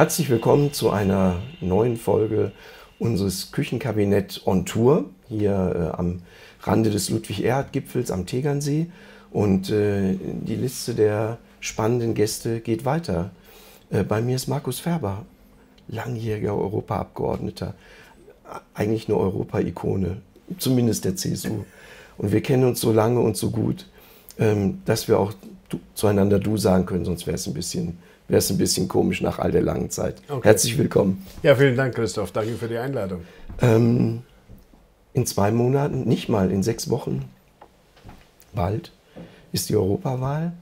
Herzlich willkommen zu einer neuen Folge unseres Küchenkabinett on Tour hier äh, am Rande des Ludwig-Erhard-Gipfels am Tegernsee. Und äh, die Liste der spannenden Gäste geht weiter. Äh, bei mir ist Markus Ferber, langjähriger Europaabgeordneter, eigentlich eine Europa-Ikone, zumindest der CSU. Und wir kennen uns so lange und so gut, ähm, dass wir auch du, zueinander du sagen können, sonst wäre es ein bisschen wäre es ein bisschen komisch nach all der langen Zeit. Okay. Herzlich willkommen. Ja, vielen Dank, Christoph. Danke für die Einladung. Ähm, in zwei Monaten, nicht mal in sechs Wochen, bald ist die Europawahl.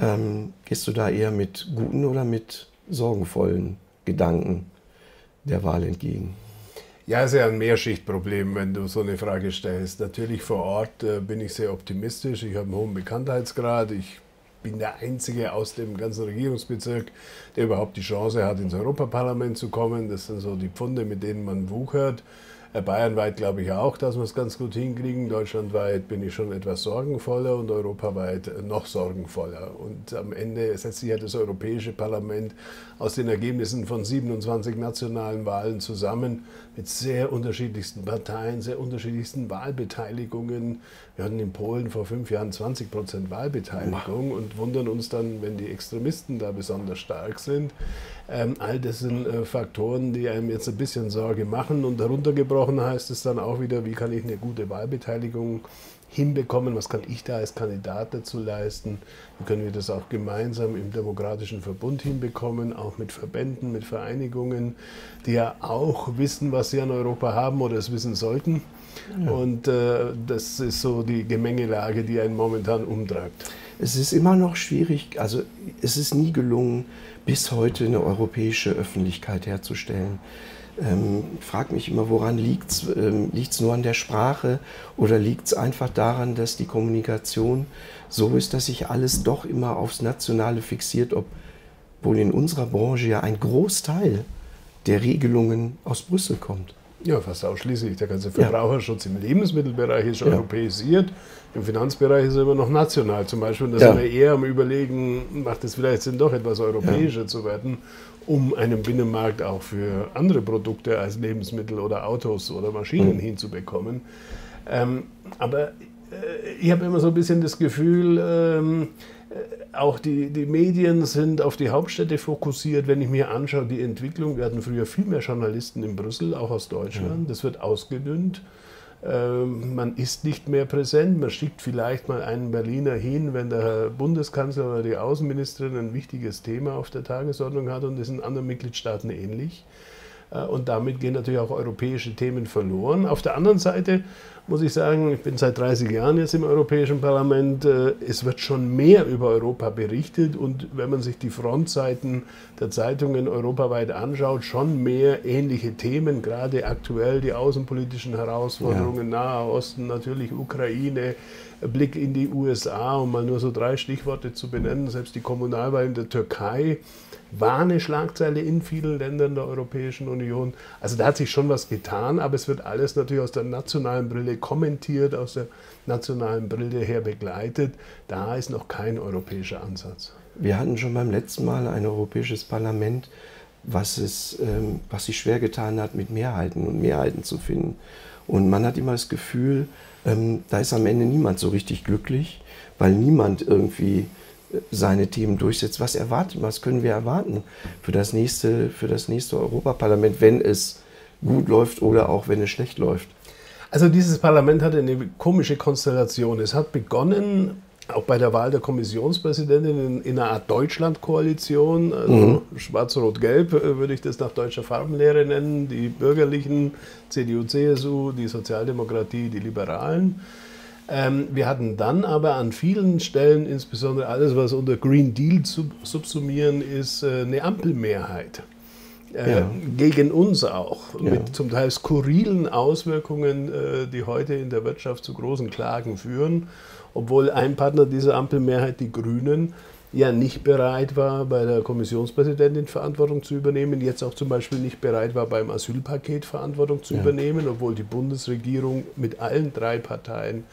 Ähm, gehst du da eher mit guten oder mit sorgenvollen Gedanken der Wahl entgegen? Ja, es ist ja ein Mehrschichtproblem, wenn du so eine Frage stellst. Natürlich vor Ort äh, bin ich sehr optimistisch. Ich habe einen hohen Bekanntheitsgrad. Ich bin der Einzige aus dem ganzen Regierungsbezirk, der überhaupt die Chance hat, ins Europaparlament zu kommen. Das sind so die Pfunde, mit denen man wuchert. Bayernweit glaube ich auch, dass wir es ganz gut hinkriegen. Deutschlandweit bin ich schon etwas sorgenvoller und europaweit noch sorgenvoller. Und am Ende setzt sich ja das Europäische Parlament aus den Ergebnissen von 27 nationalen Wahlen zusammen mit sehr unterschiedlichsten Parteien, sehr unterschiedlichsten Wahlbeteiligungen. Wir hatten in Polen vor fünf Jahren 20 Prozent Wahlbeteiligung und wundern uns dann, wenn die Extremisten da besonders stark sind. Ähm, all das sind äh, Faktoren, die einem jetzt ein bisschen Sorge machen. Und heruntergebrochen heißt es dann auch wieder, wie kann ich eine gute Wahlbeteiligung hinbekommen, was kann ich da als Kandidat dazu leisten, wie können wir das auch gemeinsam im demokratischen Verbund hinbekommen, auch mit Verbänden, mit Vereinigungen, die ja auch wissen, was sie an Europa haben oder es wissen sollten. Ja. Und äh, das ist so die Gemengelage, die einen momentan umtreibt. Es ist immer noch schwierig, also es ist nie gelungen, bis heute eine europäische Öffentlichkeit herzustellen. Ähm, frag mich immer, woran liegt es? Ähm, liegt es nur an der Sprache oder liegt es einfach daran, dass die Kommunikation so ist, dass sich alles doch immer aufs Nationale fixiert, obwohl in unserer Branche ja ein Großteil der Regelungen aus Brüssel kommt? Ja, fast ausschließlich. Der ganze Verbraucherschutz im Lebensmittelbereich ist europäisiert. Im Finanzbereich ist er immer noch national zum Beispiel. Und da sind wir eher am Überlegen, macht es vielleicht Sinn, doch etwas europäischer zu werden, um einen Binnenmarkt auch für andere Produkte als Lebensmittel oder Autos oder Maschinen mhm. hinzubekommen. Ähm, aber äh, ich habe immer so ein bisschen das Gefühl, ähm, äh, auch die, die Medien sind auf die Hauptstädte fokussiert. Wenn ich mir anschaue, die Entwicklung, wir hatten früher viel mehr Journalisten in Brüssel, auch aus Deutschland. Das wird ausgedünnt. Ähm, man ist nicht mehr präsent. Man schickt vielleicht mal einen Berliner hin, wenn der Bundeskanzler oder die Außenministerin ein wichtiges Thema auf der Tagesordnung hat und das ist in anderen Mitgliedstaaten ähnlich. Äh, und damit gehen natürlich auch europäische Themen verloren. Auf der anderen Seite muss ich sagen, ich bin seit 30 Jahren jetzt im Europäischen Parlament. Äh, es wird schon mehr über Europa berichtet und wenn man sich die Frontseiten der Zeitungen europaweit anschaut, schon mehr ähnliche Themen, gerade aktuell die außenpolitischen Herausforderungen, ja. Nahe Osten, natürlich Ukraine, Blick in die USA, um mal nur so drei Stichworte zu benennen, selbst die Kommunalwahl in der Türkei war eine Schlagzeile in vielen Ländern der Europäischen Union. Also da hat sich schon was getan, aber es wird alles natürlich aus der nationalen Brille kommentiert, aus der nationalen Brille her begleitet. Da ist noch kein europäischer Ansatz. Wir hatten schon beim letzten Mal ein europäisches Parlament, was, es, ähm, was sich schwer getan hat, mit Mehrheiten und Mehrheiten zu finden. Und man hat immer das Gefühl, ähm, da ist am Ende niemand so richtig glücklich, weil niemand irgendwie äh, seine Themen durchsetzt. Was erwarten, was können wir erwarten für das nächste, für das nächste Europaparlament, wenn es gut läuft oder auch wenn es schlecht läuft? Also dieses Parlament hatte eine komische Konstellation. Es hat begonnen auch bei der Wahl der Kommissionspräsidentin in, in einer Art Deutschland-Koalition, also mhm. schwarz-rot-gelb äh, würde ich das nach deutscher Farbenlehre nennen, die Bürgerlichen, CDU, CSU, die Sozialdemokratie, die Liberalen. Ähm, wir hatten dann aber an vielen Stellen, insbesondere alles, was unter Green Deal sub subsumieren ist, äh, eine Ampelmehrheit. Äh, ja. Gegen uns auch, ja. mit zum Teil skurrilen Auswirkungen, äh, die heute in der Wirtschaft zu großen Klagen führen obwohl ein Partner dieser Ampelmehrheit, die Grünen, ja nicht bereit war, bei der Kommissionspräsidentin Verantwortung zu übernehmen, jetzt auch zum Beispiel nicht bereit war, beim Asylpaket Verantwortung zu ja. übernehmen, obwohl die Bundesregierung mit allen drei Parteien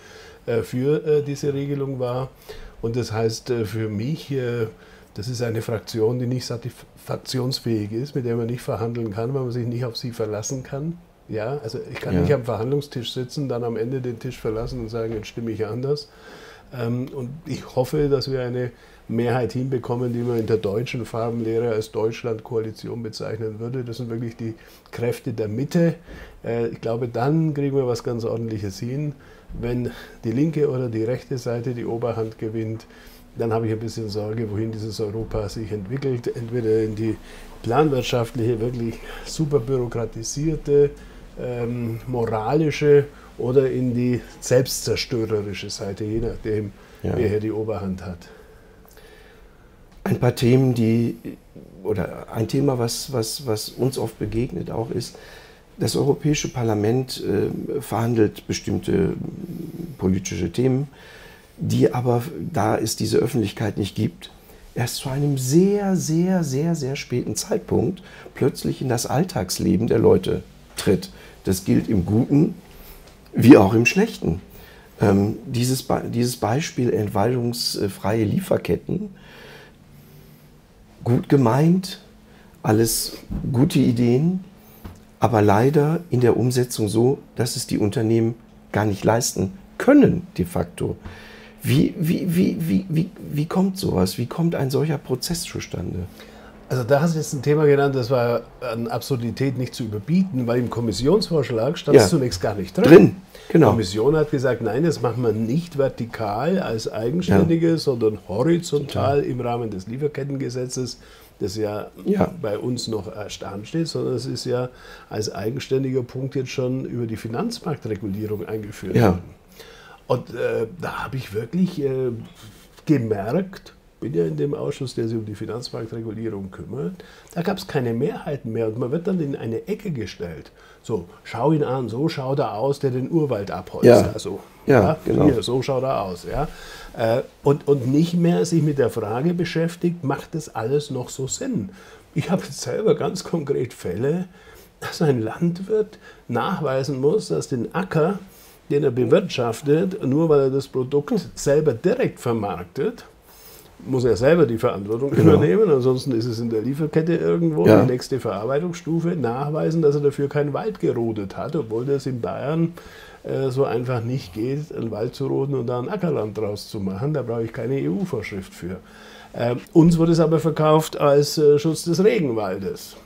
äh, für diese Regelung war. Und das heißt für mich, Das ist eine Fraktion, die nicht satisfaktionsfähig ist, mit der man nicht verhandeln kann, weil man sich nicht auf sie verlassen kann. Ja, also ich kann ja. nicht am Verhandlungstisch sitzen, dann am Ende den Tisch verlassen und sagen, jetzt stimme ich anders. Ähm, und ich hoffe, dass wir eine Mehrheit hinbekommen, die man in der deutschen Farbenlehre als Deutschland-Koalition bezeichnen würde. Das sind wirklich die Kräfte der Mitte. Äh, ich glaube, dann kriegen wir was ganz Ordentliches hin. Wenn die linke oder die rechte Seite die Oberhand gewinnt, dann habe ich ein bisschen Sorge, wohin dieses Europa sich entwickelt. Entweder in die planwirtschaftliche, wirklich super bürokratisierte, ähm, moralische oder in die selbstzerstörerische Seite, je nachdem, ja. wer hier die Oberhand hat. Ein paar Themen, die, oder ein Thema, was, was, was uns oft begegnet auch ist, das Europäische Parlament äh, verhandelt bestimmte politische Themen, die aber, da es diese Öffentlichkeit nicht gibt, erst zu einem sehr, sehr, sehr, sehr späten Zeitpunkt plötzlich in das Alltagsleben der Leute tritt. Das gilt im Guten wie auch im Schlechten. Ähm, dieses, dieses Beispiel entwaldungsfreie Lieferketten, gut gemeint, alles gute Ideen, aber leider in der Umsetzung so, dass es die Unternehmen gar nicht leisten können, de facto. Wie, wie, wie, wie, wie, wie kommt sowas? Wie kommt ein solcher Prozess zustande? Also da hast du jetzt ein Thema genannt, das war an Absurdität nicht zu überbieten, weil im Kommissionsvorschlag stand ja. es zunächst gar nicht drin. drin. Genau. Die Kommission hat gesagt, nein, das machen wir nicht vertikal als eigenständige, ja. sondern horizontal Total. im Rahmen des Lieferkettengesetzes, das ja, ja, bei uns noch erst ansteht, sondern es ist ja als eigenständiger Punkt jetzt schon über die Finanzmarktregulierung eingeführt worden. Und äh, da habe ich wirklich äh, gemerkt, bin ja in dem Ausschuss, der sich um die Finanzmarktregulierung kümmert, da gab es keine Mehrheiten mehr und man wird dann in eine Ecke gestellt. So, schau ihn an, so schaut er aus, der den Urwald abholzt. Ja, also, ja, ja genau. Hier, so schaut er aus. Ja. Äh, und, und nicht mehr sich mit der Frage beschäftigt, macht das alles noch so Sinn? Ich habe selber ganz konkret Fälle, dass ein Landwirt nachweisen muss, dass den Acker, den er bewirtschaftet, nur weil er das Produkt selber direkt vermarktet, muss er selber die Verantwortung genau. übernehmen, ansonsten ist es in der Lieferkette irgendwo ja. die nächste Verarbeitungsstufe, nachweisen, dass er dafür keinen Wald gerodet hat, obwohl das in Bayern äh, so einfach nicht geht, einen Wald zu roden und da ein Ackerland draus zu machen. Da brauche ich keine EU-Vorschrift für. Äh, uns wurde es aber verkauft als äh, Schutz des Regenwaldes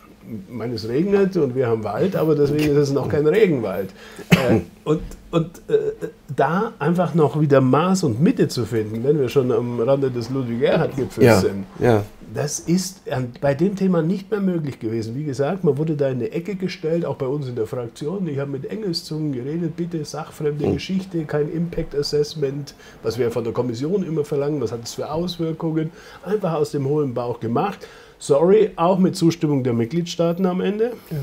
meine, es regnet und wir haben Wald, aber deswegen ist es noch kein Regenwald. Äh, und und äh, da einfach noch wieder Maß und Mitte zu finden, wenn wir schon am Rande des Ludwig-Erhard-Gipfels ja, sind, ja. das ist bei dem Thema nicht mehr möglich gewesen. Wie gesagt, man wurde da in eine Ecke gestellt, auch bei uns in der Fraktion. Ich habe mit Engelszungen geredet, bitte sachfremde mhm. Geschichte, kein Impact Assessment, was wir von der Kommission immer verlangen, was hat es für Auswirkungen, einfach aus dem hohlen Bauch gemacht. Sorry, auch mit Zustimmung der Mitgliedstaaten am Ende. Ja.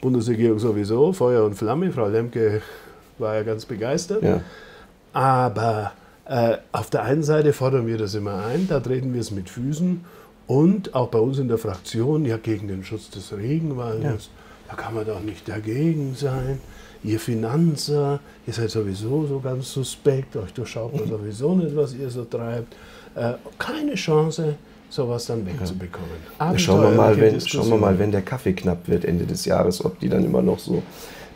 Bundesregierung sowieso, Feuer und Flamme. Frau Lemke war ja ganz begeistert. Ja. Aber äh, auf der einen Seite fordern wir das immer ein, da treten wir es mit Füßen. Und auch bei uns in der Fraktion, ja, gegen den Schutz des Regenwaldes, ja. da kann man doch nicht dagegen sein. Ihr Finanzer, ihr seid sowieso so ganz suspekt, euch durchschaut man sowieso nicht, was ihr so treibt. Äh, keine Chance, sowas dann wegzubekommen. Ja. Schauen, wir mal, wenn, schauen wir mal, wenn der Kaffee knapp wird Ende des Jahres, ob die dann immer noch so.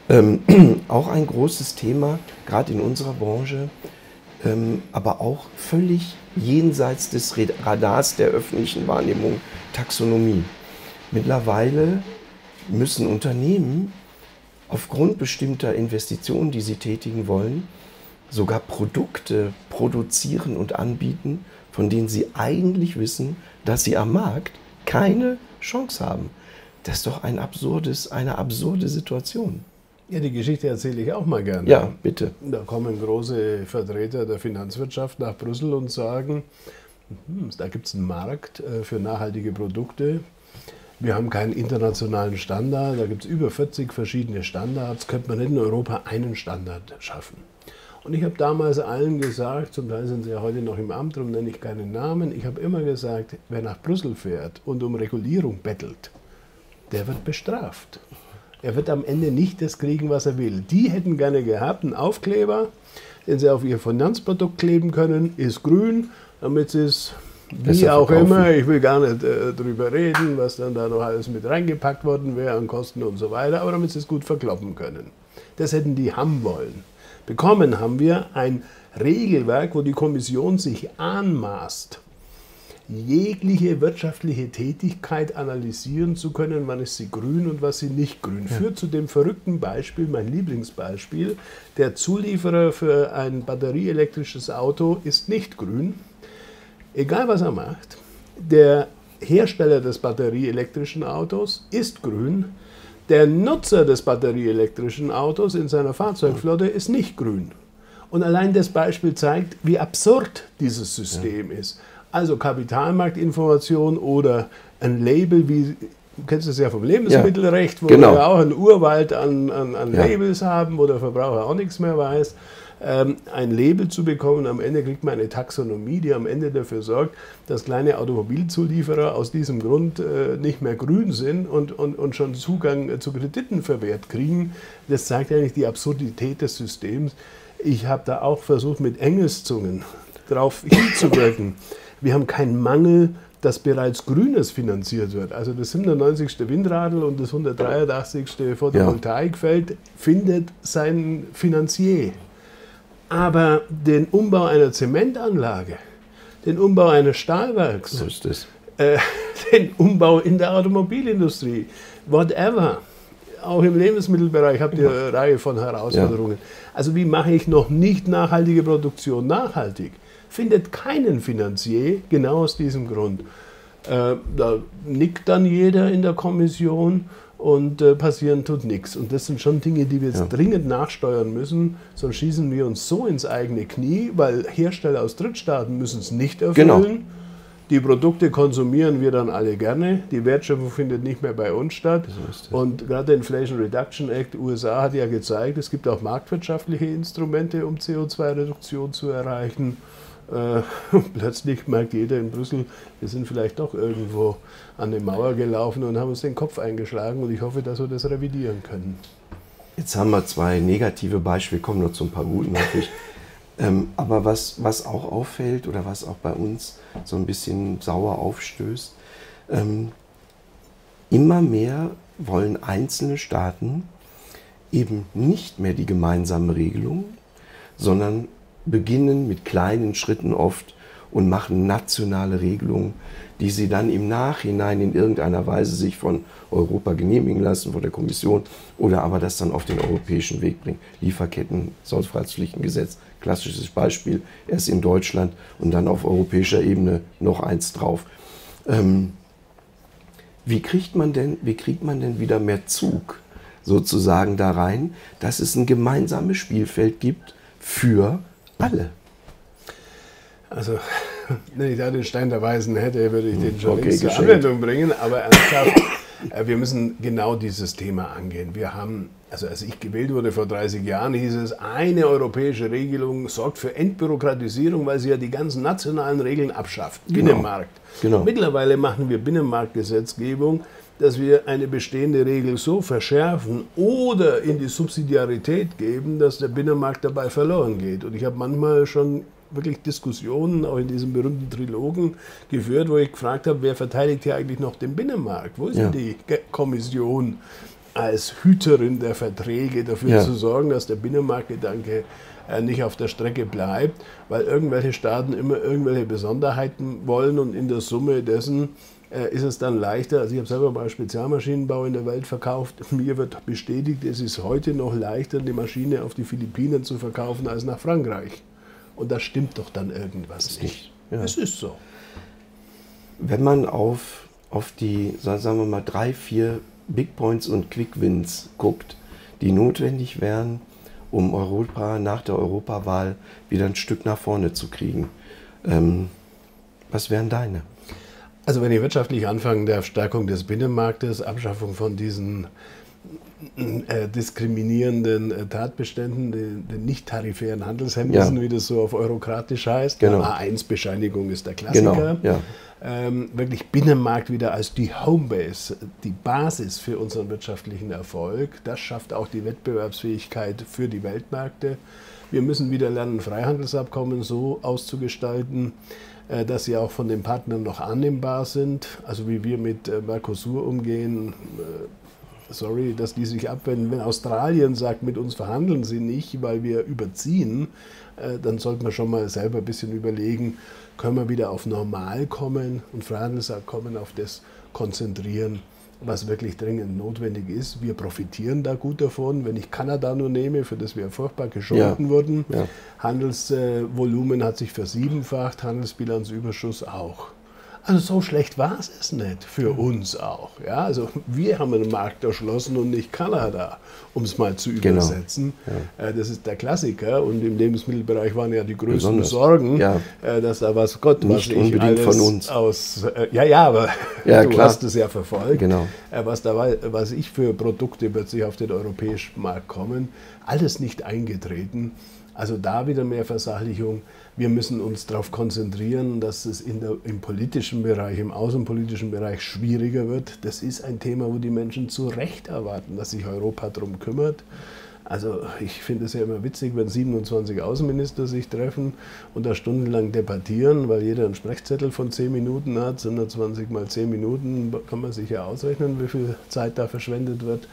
Ähm, auch ein großes Thema, gerade in unserer Branche, ähm, aber auch völlig jenseits des Radars der öffentlichen Wahrnehmung, Taxonomie. Mittlerweile müssen Unternehmen aufgrund bestimmter Investitionen, die sie tätigen wollen, sogar Produkte produzieren und anbieten, von denen sie eigentlich wissen, dass sie am Markt keine Chance haben. Das ist doch ein absurdes, eine absurde Situation. Ja, die Geschichte erzähle ich auch mal gerne. Ja, bitte. Da kommen große Vertreter der Finanzwirtschaft nach Brüssel und sagen, hm, da gibt es einen Markt äh, für nachhaltige Produkte. Wir haben keinen internationalen Standard, da gibt es über 40 verschiedene Standards. Könnte man nicht in Europa einen Standard schaffen? Und ich habe damals allen gesagt, zum Teil sind sie ja heute noch im Amt, darum nenne ich keinen Namen, ich habe immer gesagt, wer nach Brüssel fährt und um Regulierung bettelt, der wird bestraft. Er wird am Ende nicht das kriegen, was er will. Die hätten gerne gehabt, einen Aufkleber, den sie auf ihr Finanzprodukt kleben können, ist grün, damit sie es Wie auch verkaufen. immer, ich will gar nicht äh, drüber reden, was dann da noch alles mit reingepackt worden wäre an Kosten und so weiter, aber damit sie es gut verkloppen können. Das hätten die haben wollen. Bekommen haben wir ein Regelwerk, wo die Kommission sich anmaßt, jegliche wirtschaftliche Tätigkeit analysieren zu können, wann ist sie grün und was sie nicht grün. Ja. Führt zu dem verrückten Beispiel, mein Lieblingsbeispiel, der Zulieferer für ein batterieelektrisches Auto ist nicht grün, egal was er macht. Der Hersteller des batterieelektrischen Autos ist grün, der Nutzer des batterieelektrischen Autos in seiner Fahrzeugflotte ist nicht grün. Und allein das Beispiel zeigt, wie absurd dieses System ja. ist. Also Kapitalmarktinformation oder ein Label wie kennst es ja vom Lebensmittelrecht, wo genau. wir auch einen Urwald an, an, an ja. Labels haben, wo der Verbraucher auch nichts mehr weiß. Ähm, ein Label zu bekommen, am Ende kriegt man eine Taxonomie, die am Ende dafür sorgt, dass kleine Automobilzulieferer aus diesem Grund äh, nicht mehr grün sind und, und, und schon Zugang äh, zu Krediten verwehrt kriegen. Das zeigt eigentlich die Absurdität des Systems. Ich habe da auch versucht, mit Engelszungen darauf hinzuwirken. Wir haben keinen Mangel, dass bereits Grünes finanziert wird. Also das 97. Windradl und das 183. Photovoltaikfeld ja. findet seinen Finanzier. Aber den Umbau einer Zementanlage, den Umbau eines Stahlwerks, so. Äh, den Umbau in der Automobilindustrie, whatever, auch im Lebensmittelbereich habt ihr eine Reihe von Herausforderungen. Ja. Also wie mache ich noch nicht nachhaltige Produktion nachhaltig? findet keinen Finanzier, genau aus diesem Grund. Äh, da nickt dann jeder in der Kommission und äh, passieren tut nichts. Und das sind schon Dinge, die wir jetzt ja. dringend nachsteuern müssen, sonst schießen wir uns so ins eigene Knie, weil Hersteller aus Drittstaaten müssen es nicht erfüllen. Genau. Die Produkte konsumieren wir dann alle gerne. Die Wertschöpfung findet nicht mehr bei uns statt. So und gerade der Inflation Reduction Act USA hat ja gezeigt, es gibt auch marktwirtschaftliche Instrumente, um CO2-Reduktion zu erreichen. Äh, plötzlich merkt jeder in Brüssel, wir sind vielleicht doch irgendwo an eine Mauer gelaufen und haben uns den Kopf eingeschlagen und ich hoffe, dass wir das revidieren können. Jetzt haben wir zwei negative Beispiele, kommen noch zu ein paar guten natürlich. Ähm, aber was, was auch auffällt oder was auch bei uns so ein bisschen sauer aufstößt, ähm, immer mehr wollen einzelne Staaten eben nicht mehr die gemeinsame Regelung, sondern beginnen mit kleinen Schritten oft und machen nationale Regelungen, die sie dann im Nachhinein in irgendeiner Weise sich von Europa genehmigen lassen, von der Kommission oder aber das dann auf den europäischen Weg bringen. Lieferketten, Sorgfaltspflichtengesetz, klassisches Beispiel, erst in Deutschland und dann auf europäischer Ebene noch eins drauf. Ähm, wie, kriegt man denn, wie kriegt man denn wieder mehr Zug sozusagen da rein, dass es ein gemeinsames Spielfeld gibt für alle. Also, wenn ich da den Stein der Weisen hätte, würde ich den schon okay, zur Anwendung bringen. Aber ernsthaft, äh, wir müssen genau dieses Thema angehen. Wir haben, also als ich gewählt wurde vor 30 Jahren, hieß es, eine europäische Regelung sorgt für Entbürokratisierung, weil sie ja die ganzen nationalen Regeln abschafft. Genau. Binnenmarkt. Genau. Mittlerweile machen wir Binnenmarktgesetzgebung dass wir eine bestehende Regel so verschärfen oder in die Subsidiarität geben, dass der Binnenmarkt dabei verloren geht. Und ich habe manchmal schon wirklich Diskussionen, auch in diesem berühmten Trilogen, geführt, wo ich gefragt habe, wer verteidigt hier eigentlich noch den Binnenmarkt? Wo ist ja. die Kommission als Hüterin der Verträge dafür ja. zu sorgen, dass der Binnenmarktgedanke äh, nicht auf der Strecke bleibt, weil irgendwelche Staaten immer irgendwelche Besonderheiten wollen und in der Summe dessen äh, ist es dann leichter. Also ich habe selber mal Spezialmaschinenbau in der Welt verkauft. Mir wird bestätigt, es ist heute noch leichter, die Maschine auf die Philippinen zu verkaufen als nach Frankreich. Und da stimmt doch dann irgendwas nicht. Ja. Es ist so. Wenn man auf, auf die, sagen wir mal, drei, vier Big Points und Quick Wins guckt, die notwendig wären, um Europa nach der Europawahl wieder ein Stück nach vorne zu kriegen. Ähm, was wären deine? Also wenn ich wirtschaftlich anfange, der Stärkung des Binnenmarktes, Abschaffung von diesen äh, diskriminierenden äh, Tatbeständen, den, den nicht-tarifären Handelshemmnissen, ja. wie das so auf eurokratisch heißt. Genau. A1-Bescheinigung ist der Klassiker. Genau. Ja. Ähm, wirklich Binnenmarkt wieder als die Homebase, die Basis für unseren wirtschaftlichen Erfolg. Das schafft auch die Wettbewerbsfähigkeit für die Weltmärkte. Wir müssen wieder lernen, Freihandelsabkommen so auszugestalten, äh, dass sie auch von den Partnern noch annehmbar sind. Also wie wir mit äh, Mercosur umgehen, äh, sorry, dass die sich abwenden. Wenn Australien sagt, mit uns verhandeln sie nicht, weil wir überziehen, dann sollte man schon mal selber ein bisschen überlegen, können wir wieder auf Normal kommen und Freihandelsabkommen auf das konzentrieren, was wirklich dringend notwendig ist. Wir profitieren da gut davon. Wenn ich Kanada nur nehme, für das wir furchtbar gescholten ja. wurden, ja. Handelsvolumen hat sich versiebenfacht, Handelsbilanzüberschuss auch. Also so schlecht war es nicht für uns auch. Ja? Also wir haben einen Markt erschlossen und nicht Kanada, um es mal zu genau. übersetzen. Ja. Das ist der Klassiker und im Lebensmittelbereich waren ja die größten Besonders. Sorgen, ja. Äh, dass da was Gott, nicht was unbedingt alles von uns. aus, äh, ja, ja, aber ja, du klar. hast es ja verfolgt, genau. was, da, was ich für Produkte plötzlich auf den europäischen Markt kommen, alles nicht eingetreten. Also da wieder mehr Versachlichung. Wir müssen uns darauf konzentrieren, dass es der, im politischen Bereich, im außenpolitischen Bereich schwieriger wird. Das ist ein Thema, wo die Menschen zu Recht erwarten, dass sich Europa darum kümmert. Also ich finde es ja immer witzig, wenn 27 Außenminister sich treffen und da stundenlang debattieren, weil jeder einen Sprechzettel von 10 Minuten hat, 120 mal 10 Minuten, kann man sich ja ausrechnen, wie viel Zeit da verschwendet wird.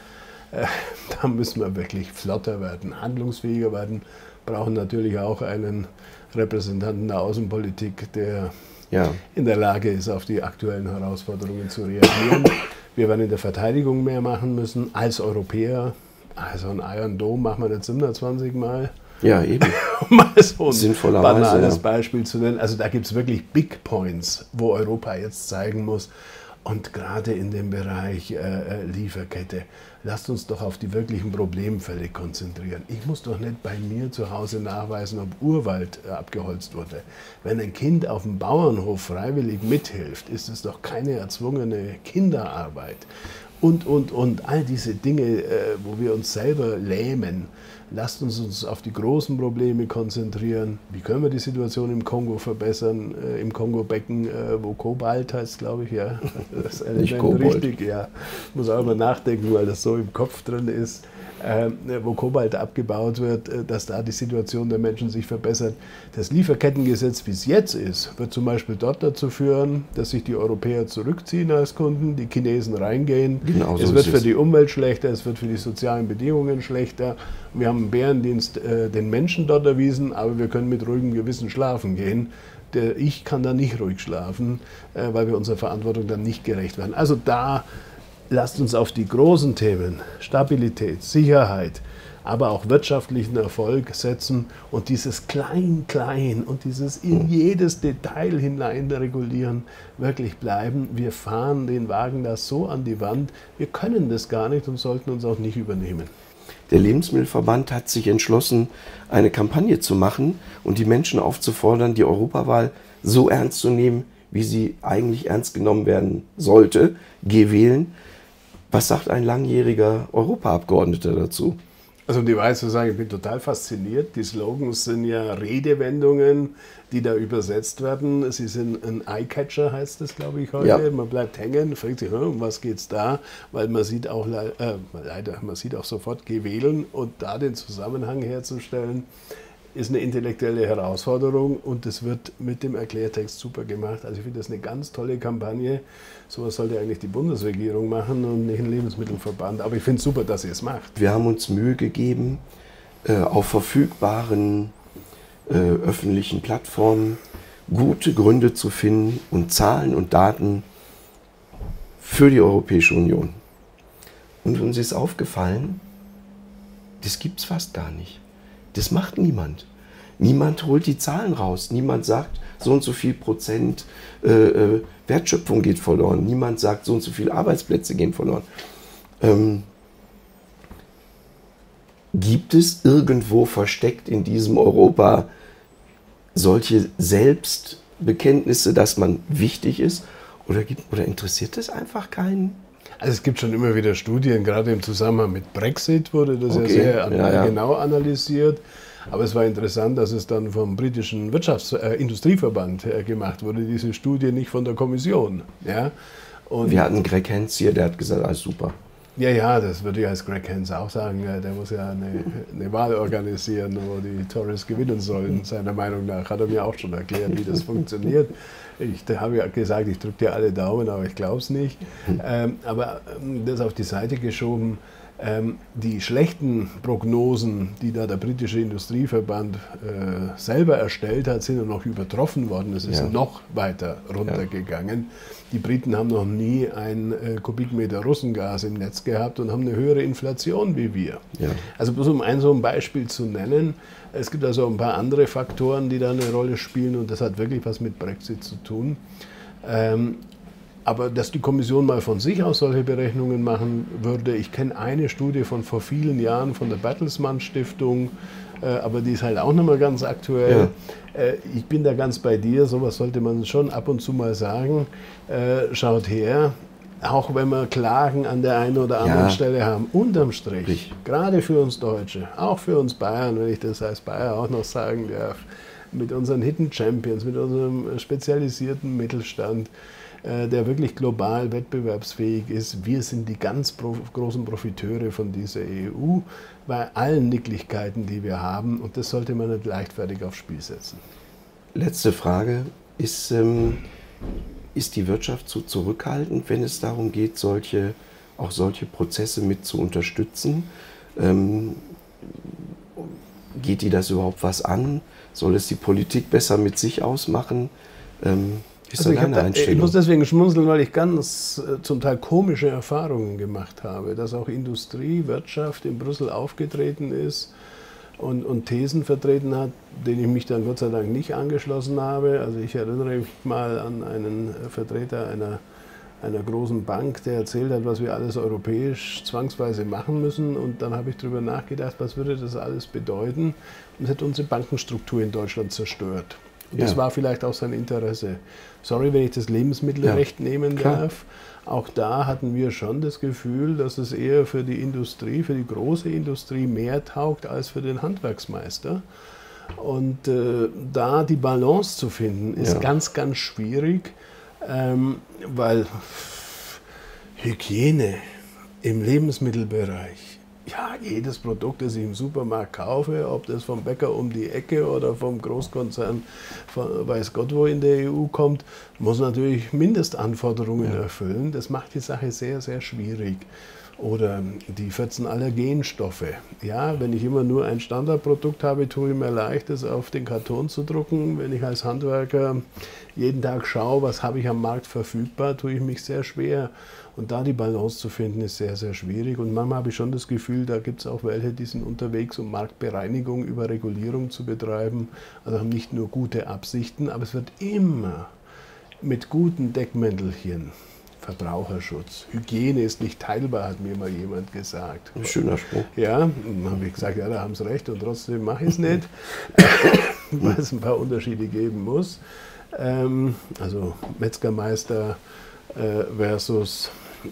Äh, da müssen wir wirklich flotter werden, handlungsfähiger werden, brauchen natürlich auch einen Repräsentanten der Außenpolitik, der ja. in der Lage ist, auf die aktuellen Herausforderungen zu reagieren. Wir werden in der Verteidigung mehr machen müssen als Europäer. Also ein Iron Dome machen wir nicht 27 Mal. Ja, eben. um mal so ein banales ja. Beispiel zu nennen. Also da gibt es wirklich Big Points, wo Europa jetzt zeigen muss, und gerade in dem Bereich äh, äh, Lieferkette, lasst uns doch auf die wirklichen Problemfälle konzentrieren. Ich muss doch nicht bei mir zu Hause nachweisen, ob Urwald äh, abgeholzt wurde. Wenn ein Kind auf dem Bauernhof freiwillig mithilft, ist es doch keine erzwungene Kinderarbeit. Und, und, und all diese Dinge, äh, wo wir uns selber lähmen lasst uns uns auf die großen Probleme konzentrieren. Wie können wir die Situation im Kongo verbessern, äh, im Kongo-Becken, äh, wo Kobalt heißt, glaube ich, ja. Das Element richtig, ja. Ich muss auch immer nachdenken, weil das so im Kopf drin ist wo Kobalt abgebaut wird, äh, dass da die Situation der Menschen sich verbessert. Das Lieferkettengesetz, wie es jetzt ist, wird zum Beispiel dort dazu führen, dass sich die Europäer zurückziehen als Kunden, die Chinesen reingehen. Genau so es wird für die Umwelt schlechter, es wird für die sozialen Bedingungen schlechter. Wir haben einen Bärendienst äh, den Menschen dort erwiesen, aber wir können mit ruhigem Gewissen schlafen gehen. Der ich kann da nicht ruhig schlafen, äh, weil wir unserer Verantwortung dann nicht gerecht werden. Also da lasst uns auf die großen Themen Stabilität, Sicherheit, aber auch wirtschaftlichen Erfolg setzen und dieses Klein-Klein und dieses in jedes Detail hinein regulieren wirklich bleiben. Wir fahren den Wagen da so an die Wand, wir können das gar nicht und sollten uns auch nicht übernehmen. Der Lebensmittelverband hat sich entschlossen, eine Kampagne zu machen und die Menschen aufzufordern, die Europawahl so ernst zu nehmen, wie sie eigentlich ernst genommen werden sollte. Geh wählen. Was sagt ein langjähriger Europaabgeordneter dazu? Also um die Wahrheit zu sagen, ich bin total fasziniert. Die Slogans sind ja Redewendungen, die da übersetzt werden. Sie sind ein Eyecatcher, heißt das, glaube ich, heute. Ja. Man bleibt hängen, fragt sich, um was geht es da? Weil man sieht auch äh, leider, man sieht auch sofort, geh wählen und da den Zusammenhang herzustellen ist eine intellektuelle Herausforderung und das wird mit dem Erklärtext super gemacht. Also ich finde das eine ganz tolle Kampagne. Sowas sollte eigentlich die Bundesregierung machen und nicht ein Lebensmittelverband. Aber ich finde es super, dass ihr es macht. Wir haben uns Mühe gegeben, äh, auf verfügbaren äh, öffentlichen Plattformen gute Gründe zu finden und Zahlen und Daten für die Europäische Union. Und uns ist aufgefallen, das gibt es fast gar nicht. Das macht niemand. Niemand holt die Zahlen raus. Niemand sagt, so und so viel Prozent äh, äh, Wertschöpfung geht verloren. Niemand sagt, so und so viele Arbeitsplätze gehen verloren. Ähm, gibt es irgendwo versteckt in diesem Europa solche Selbstbekenntnisse, dass man wichtig ist? Oder, gibt, oder interessiert es einfach keinen? Also es gibt schon immer wieder Studien, gerade im Zusammenhang mit Brexit wurde das okay. ja sehr ja, ja. genau analysiert. Aber es war interessant, dass es dann vom britischen Wirtschafts-, äh, Industrieverband äh, gemacht wurde, diese Studie nicht von der Kommission. Ja? Und Wir hatten Greg Hens hier, der hat gesagt, alles super. Ja, ja, das würde ich als Greg Hans auch sagen. Der muss ja eine, eine, Wahl organisieren, wo die Tories gewinnen sollen, seiner Meinung nach. Hat er mir auch schon erklärt, wie das funktioniert. Ich habe ja gesagt, ich drücke dir alle Daumen, aber ich glaube es nicht. Ähm, aber ähm, das auf die Seite geschoben. Ähm, die schlechten Prognosen, die da der britische Industrieverband äh, selber erstellt hat, sind noch übertroffen worden. Es ist ja. noch weiter runtergegangen. Ja. Die Briten haben noch nie ein äh, Kubikmeter Russengas im Netz gehabt und haben eine höhere Inflation wie wir. Ja. Also bloß um ein so ein Beispiel zu nennen, es gibt also ein paar andere Faktoren, die da eine Rolle spielen und das hat wirklich was mit Brexit zu tun. Ähm, aber dass die Kommission mal von sich aus solche Berechnungen machen würde, ich kenne eine Studie von vor vielen Jahren von der Bertelsmann Stiftung, äh, aber die ist halt auch nicht mehr ganz aktuell. Ja. Äh, ich bin da ganz bei dir, sowas sollte man schon ab und zu mal sagen. Äh, schaut her, auch wenn wir Klagen an der einen oder anderen ja. Stelle haben, unterm Strich, Richtig. gerade für uns Deutsche, auch für uns Bayern, wenn ich das als Bayer auch noch sagen darf, mit unseren Hidden Champions, mit unserem spezialisierten Mittelstand, der wirklich global wettbewerbsfähig ist. Wir sind die ganz großen Profiteure von dieser EU bei allen Nicklichkeiten, die wir haben. Und das sollte man nicht leichtfertig aufs Spiel setzen. Letzte Frage. Ist, ähm, ist die Wirtschaft zu zurückhaltend, wenn es darum geht, solche, auch solche Prozesse mit zu unterstützen? Ähm, geht die das überhaupt was an? Soll es die Politik besser mit sich ausmachen? Ähm, also ich, da, ich, muss deswegen schmunzeln, weil ich ganz äh, zum Teil komische Erfahrungen gemacht habe, dass auch Industrie, Wirtschaft in Brüssel aufgetreten ist und, und Thesen vertreten hat, denen ich mich dann Gott sei Dank nicht angeschlossen habe. Also ich erinnere mich mal an einen Vertreter einer, einer großen Bank, der erzählt hat, was wir alles europäisch zwangsweise machen müssen. Und dann habe ich darüber nachgedacht, was würde das alles bedeuten. Und es hat unsere Bankenstruktur in Deutschland zerstört. Und ja. das war vielleicht auch sein Interesse. Sorry, wenn ich das Lebensmittelrecht ja, nehmen klar. darf. Auch da hatten wir schon das Gefühl, dass es eher für die Industrie, für die große Industrie mehr taugt als für den Handwerksmeister. Und äh, da die Balance zu finden, ist ja. ganz, ganz schwierig, ähm, weil Hygiene im Lebensmittelbereich ja, jedes Produkt, das ich im Supermarkt kaufe, ob das vom Bäcker um die Ecke oder vom Großkonzern, von weiß Gott wo in der EU kommt, muss natürlich Mindestanforderungen ja. erfüllen. Das macht die Sache sehr, sehr schwierig. Oder die 14 Allergenstoffe. Ja, wenn ich immer nur ein Standardprodukt habe, tue ich mir leicht, das auf den Karton zu drucken. Wenn ich als Handwerker jeden Tag schaue, was habe ich am Markt verfügbar, tue ich mich sehr schwer. Und da die Balance zu finden, ist sehr, sehr schwierig. Und manchmal habe ich schon das Gefühl, da gibt es auch welche, die sind unterwegs, um Marktbereinigung über Regulierung zu betreiben. Also haben nicht nur gute Absichten, aber es wird immer mit guten Deckmäntelchen Verbraucherschutz. Hygiene ist nicht teilbar, hat mir mal jemand gesagt. Ein schöner Spruch. Ja, dann habe ich gesagt, ja, da haben sie recht und trotzdem mache ich es nicht, weil es ein paar Unterschiede geben muss. Ähm, also Metzgermeister äh, versus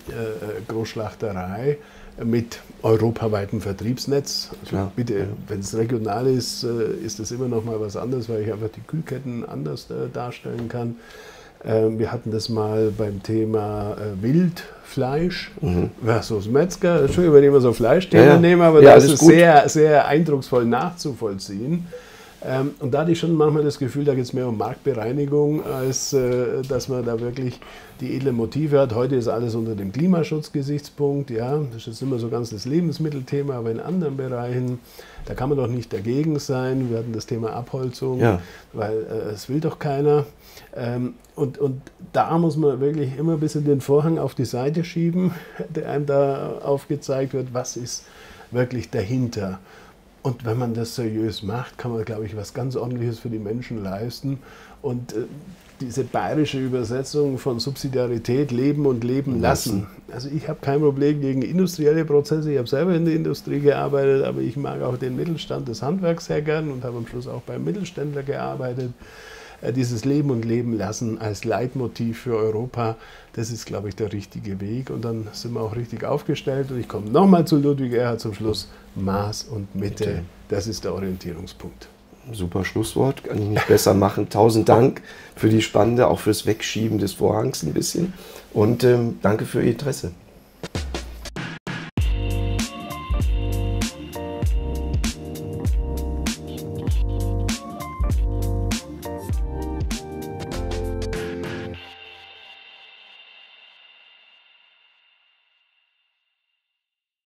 äh, Großschlachterei mit europaweitem Vertriebsnetz. Also bitte, ja. wenn es regional ist, äh, ist das immer noch mal was anderes, weil ich einfach die Kühlketten anders äh, darstellen kann. Ähm, wir hatten das mal beim Thema äh, Wildfleisch mhm. versus Metzger. Entschuldigung, wenn ich immer so Fleischthemen ja, nehme, aber ja, das ist gut. sehr, sehr eindrucksvoll nachzuvollziehen. Ähm, und da hatte ich schon manchmal das Gefühl, da geht es mehr um Marktbereinigung, als äh, dass man da wirklich die edlen Motive hat. Heute ist alles unter dem Klimaschutzgesichtspunkt. Ja, das ist immer so ganz das Lebensmittelthema, aber in anderen Bereichen, da kann man doch nicht dagegen sein. Wir hatten das Thema Abholzung, ja. weil äh, es will doch keiner. Ähm, und, und da muss man wirklich immer ein bisschen den Vorhang auf die Seite schieben, der einem da aufgezeigt wird, was ist wirklich dahinter. Und wenn man das seriös macht, kann man, glaube ich, was ganz Ordentliches für die Menschen leisten. Und äh, diese bayerische Übersetzung von Subsidiarität, leben und leben lassen. Also ich habe kein Problem gegen industrielle Prozesse. Ich habe selber in der Industrie gearbeitet, aber ich mag auch den Mittelstand des Handwerks sehr gern und habe am Schluss auch beim Mittelständler gearbeitet. Äh, dieses Leben und Leben lassen als Leitmotiv für Europa, das ist, glaube ich, der richtige Weg. Und dann sind wir auch richtig aufgestellt. Und ich komme nochmal zu Ludwig Erhard zum Schluss. Maß und Mitte, das ist der Orientierungspunkt. Super Schlusswort, kann ich nicht besser machen. Tausend Dank für die spannende, auch fürs Wegschieben des Vorhangs ein bisschen. Und ähm, danke für Ihr Interesse.